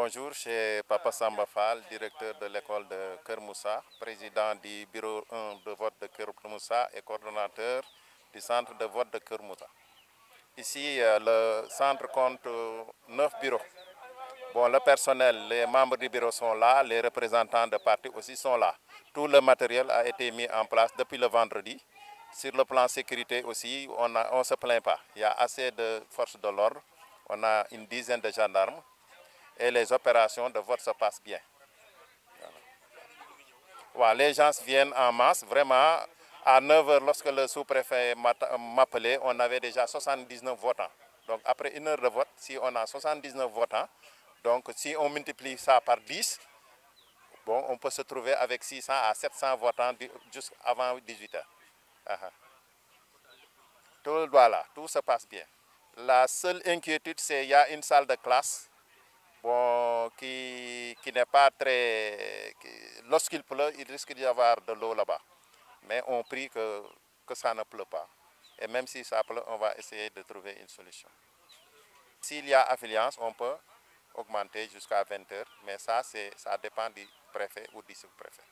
Bonjour, chez Papa Samba Fall, directeur de l'école de Kermoussa, président du bureau 1 de vote de Kermoussa et coordonnateur du centre de vote de Kermoussa. Ici, euh, le centre compte euh, neuf bureaux. Bon, le personnel, les membres du bureau sont là, les représentants de partis aussi sont là. Tout le matériel a été mis en place depuis le vendredi. Sur le plan sécurité aussi, on ne se plaint pas. Il y a assez de forces de l'ordre, on a une dizaine de gendarmes et les opérations de vote se passent bien. Voilà. les gens viennent en masse. Vraiment, à 9h, lorsque le sous-préfet m'appelait, on avait déjà 79 votants. Donc après une heure de vote, si on a 79 votants, donc si on multiplie ça par 10, bon, on peut se trouver avec 600 à 700 votants jusqu'avant 18h. Uh -huh. Tout, voilà, tout se passe bien. La seule inquiétude, c'est qu'il y a une salle de classe bon, qui, qui n'est pas très... Lorsqu'il pleut, il risque d'y avoir de l'eau là-bas. Mais on prie que, que ça ne pleut pas. Et même si ça pleut, on va essayer de trouver une solution. S'il y a affiliance, on peut augmenter jusqu'à 20 heures, mais ça, ça dépend du préfet ou du sous-préfet.